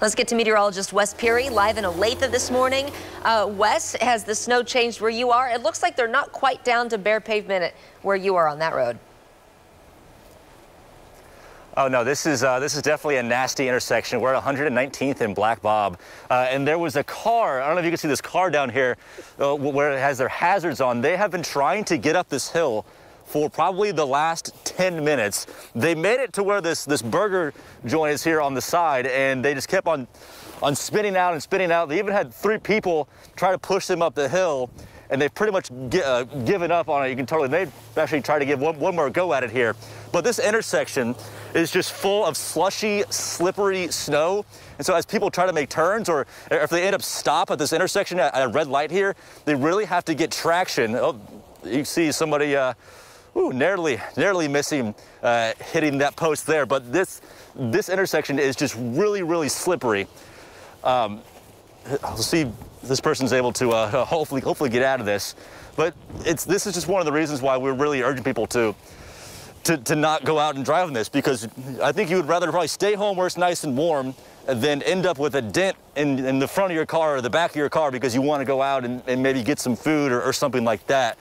Let's get to meteorologist Wes Peery live in Olathe this morning. Uh, Wes, has the snow changed where you are? It looks like they're not quite down to bare pavement where you are on that road. Oh no, this is uh, this is definitely a nasty intersection. We're at 119th and Black Bob, uh, and there was a car. I don't know if you can see this car down here, uh, where it has their hazards on. They have been trying to get up this hill for probably the last 10 minutes. They made it to where this this burger joint is here on the side, and they just kept on on spinning out and spinning out. They even had three people try to push them up the hill and they've pretty much uh, given up on it. You can totally, they've actually tried to give one, one more go at it here. But this intersection is just full of slushy, slippery snow. And so as people try to make turns or if they end up stop at this intersection at, a red light here, they really have to get traction. Oh, you see somebody uh, ooh, narrowly, narrowly missing uh, hitting that post there. But this, this intersection is just really, really slippery. Um, I'll see if this person's able to uh, hopefully hopefully get out of this. But it's this is just one of the reasons why we're really urging people to to, to not go out and drive on this because I think you would rather probably stay home where it's nice and warm than end up with a dent in, in the front of your car or the back of your car because you want to go out and, and maybe get some food or, or something like that.